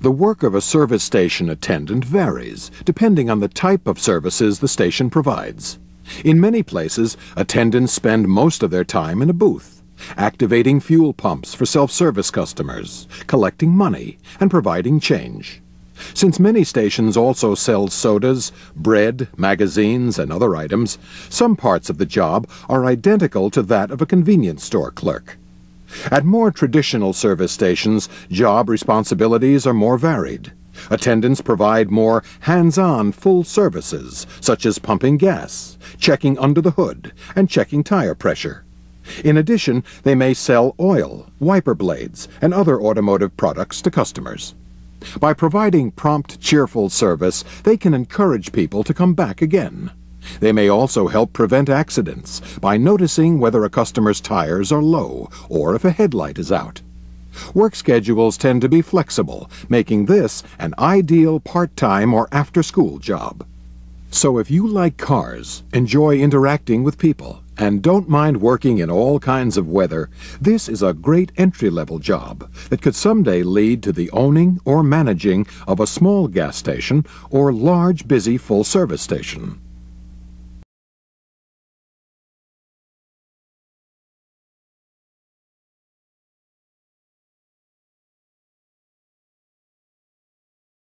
The work of a service station attendant varies depending on the type of services the station provides. In many places, attendants spend most of their time in a booth, activating fuel pumps for self-service customers, collecting money, and providing change. Since many stations also sell sodas, bread, magazines, and other items, some parts of the job are identical to that of a convenience store clerk. At more traditional service stations, job responsibilities are more varied. Attendants provide more hands-on full services, such as pumping gas, checking under the hood, and checking tire pressure. In addition, they may sell oil, wiper blades, and other automotive products to customers. By providing prompt, cheerful service, they can encourage people to come back again. They may also help prevent accidents by noticing whether a customer's tires are low or if a headlight is out. Work schedules tend to be flexible, making this an ideal part-time or after-school job. So if you like cars, enjoy interacting with people, and don't mind working in all kinds of weather, this is a great entry-level job that could someday lead to the owning or managing of a small gas station or large busy full-service station.